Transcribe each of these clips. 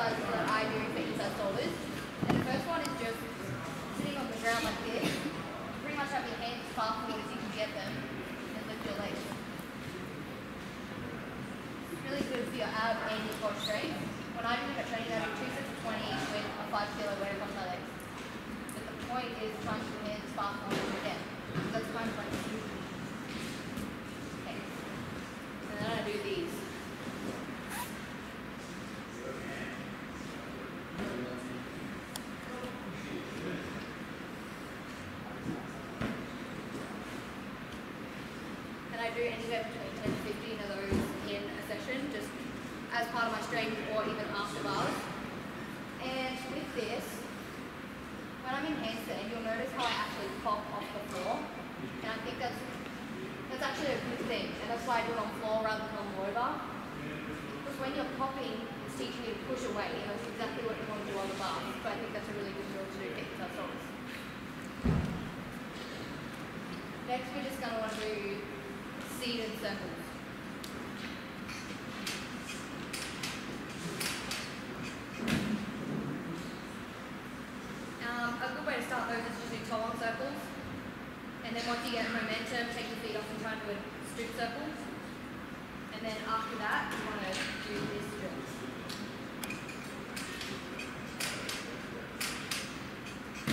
exercises that I do for inside stalders. And the first one is just sitting on the ground like this. Pretty much have your hands as far forward as you can get them and lift your legs. It's really good for your ab and your core strength. When I do hip training, I do two sets of 20 with a 5 kilo weight across my legs. But the point is trying to put your hands as far forward as you can. That's kind of like Okay. And then I do these. Do anywhere between 10 and 15 of those in a session, just as part of my strength or even after bars. And with this, when I'm in handstand, you'll notice how I actually pop off the floor. And I think that's that's actually a good thing. And that's why I do it on floor rather than on bar. Because when you're popping, it's teaching you to push away, and that's exactly what you want to do on the bar. So I think that's a really good drill to do to. Next, we're just going to want to do seated circles. Um, a good way to start those is just do toe on circles. And then once you get momentum, take your feet off and try and do a stoop circle. And then after that, you want to do this.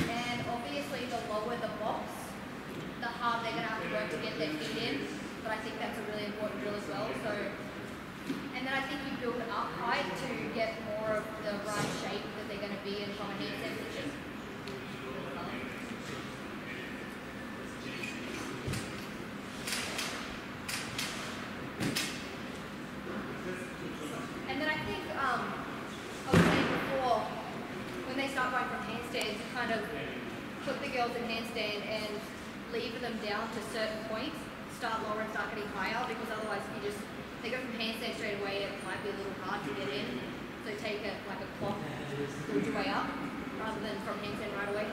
And obviously, the lower the box, the harder they're going to have to work to get their feet in. But I think that's a really important drill as well. So, and then I think you build up height to get more of the right shape that they're going to be in from a handstand position. And then I think, um, I was saying before, when they start going from handstands, you kind of put the girls in handstand and lever them down to certain points, start lower and start getting higher, because otherwise if you just, they go from handstand straight away, it might be a little hard to get in. So take it like a clock, build your way up, rather than from handstand right away.